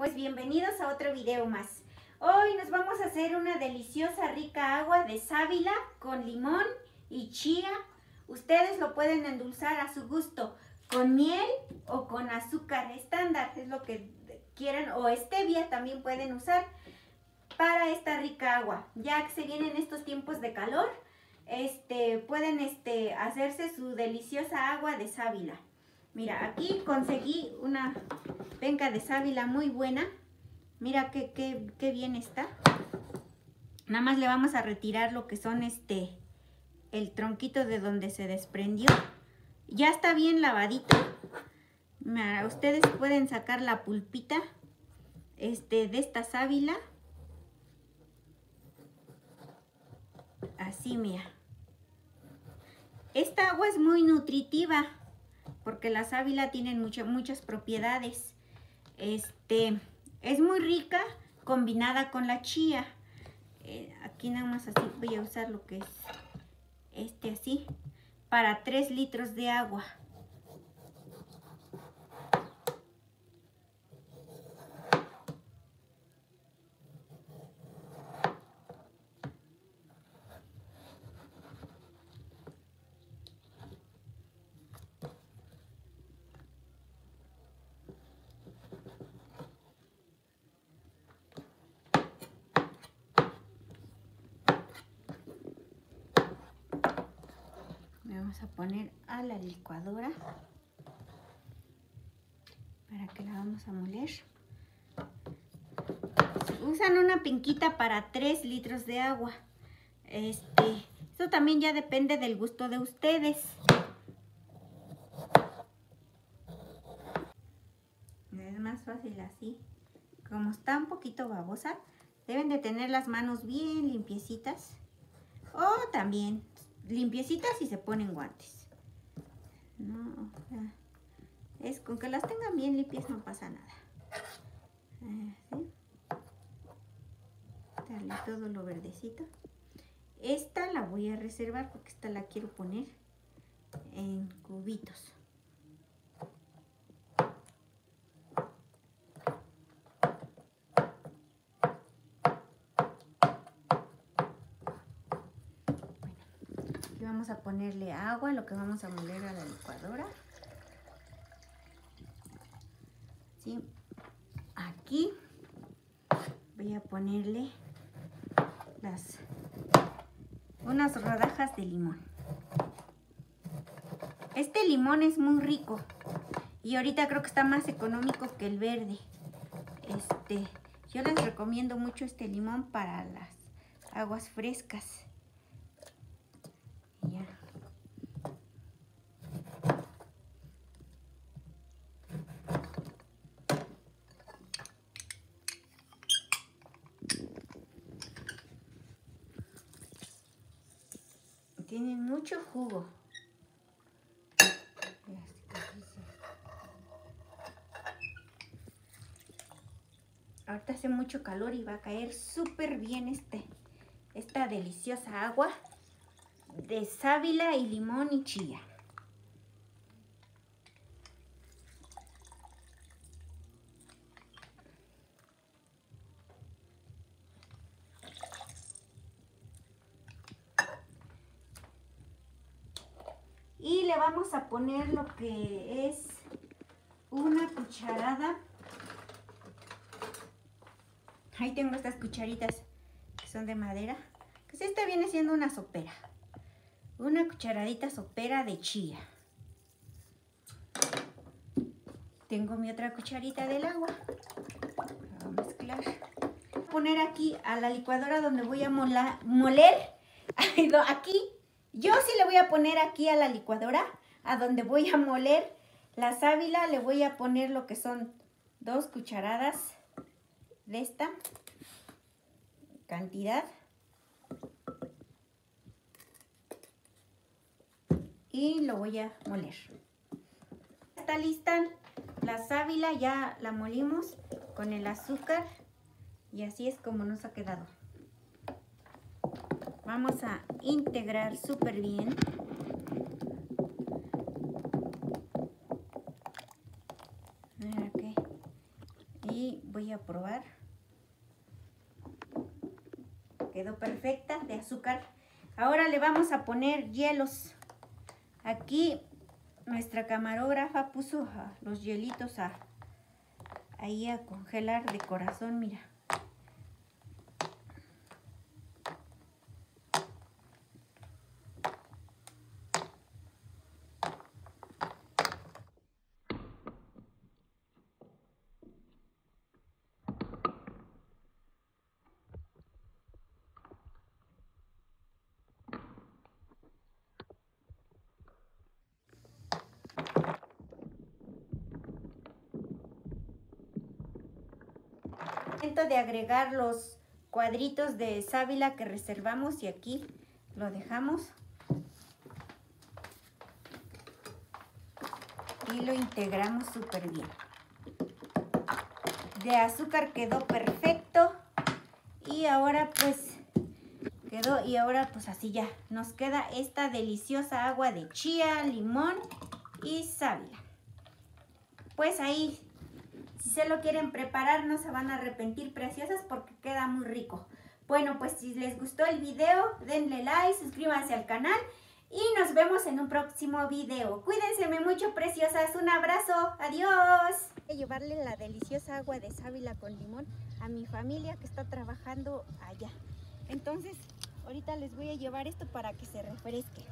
Pues bienvenidos a otro video más. Hoy nos vamos a hacer una deliciosa rica agua de sábila con limón y chía. Ustedes lo pueden endulzar a su gusto con miel o con azúcar estándar, es lo que quieran, o stevia también pueden usar para esta rica agua. Ya que se vienen estos tiempos de calor, este, pueden este, hacerse su deliciosa agua de sábila. Mira, aquí conseguí una penca de sábila muy buena. Mira qué, qué, bien está. Nada más le vamos a retirar lo que son este, el tronquito de donde se desprendió. Ya está bien lavadito. ustedes pueden sacar la pulpita este, de esta sábila. Así, mira. Esta agua es muy nutritiva porque la sábila tiene muchas propiedades. Este, es muy rica combinada con la chía. Eh, aquí nada más así voy a usar lo que es este así para 3 litros de agua. Vamos a poner a la licuadora para que la vamos a moler. Usan una pinquita para 3 litros de agua. Este, esto también ya depende del gusto de ustedes. Es más fácil así. Como está un poquito babosa, deben de tener las manos bien limpiecitas. O también limpiecitas y se ponen guantes. No, es con que las tengan bien limpias no pasa nada. Darle todo lo verdecito. Esta la voy a reservar porque esta la quiero poner en cubitos. Vamos a ponerle agua, lo que vamos a moler a la licuadora. Aquí voy a ponerle unas rodajas de limón. Este limón es muy rico y ahorita creo que está más económico que el verde. Este, yo les recomiendo mucho este limón para las aguas frescas. Tienen mucho jugo. Ahorita hace mucho calor y va a caer súper bien este, esta deliciosa agua de sábila y limón y chía. Y le vamos a poner lo que es una cucharada. Ahí tengo estas cucharitas que son de madera. Que si esta viene siendo una sopera. Una cucharadita sopera de chía. Tengo mi otra cucharita del agua. Voy a mezclar. Voy a poner aquí a la licuadora donde voy a moler. Aquí yo sí le voy a poner aquí a la licuadora, a donde voy a moler la sábila, le voy a poner lo que son dos cucharadas de esta cantidad. Y lo voy a moler. Está lista la sábila, ya la molimos con el azúcar y así es como nos ha quedado. Vamos a integrar súper bien. y voy a probar. Quedó perfecta de azúcar. Ahora le vamos a poner hielos. Aquí nuestra camarógrafa puso los hielitos a, ahí a congelar de corazón, mira. De agregar los cuadritos de sábila que reservamos y aquí lo dejamos. Y lo integramos súper bien. De azúcar quedó perfecto. Y ahora pues quedó y ahora pues así ya nos queda esta deliciosa agua de chía, limón y sábila. Pues ahí si se lo quieren preparar no se van a arrepentir preciosas porque queda muy rico. Bueno, pues si les gustó el video, denle like, suscríbanse al canal y nos vemos en un próximo video. Cuídense mucho, preciosas. Un abrazo. Adiós. Voy a llevarle la deliciosa agua de sábila con limón a mi familia que está trabajando allá. Entonces, ahorita les voy a llevar esto para que se refresque.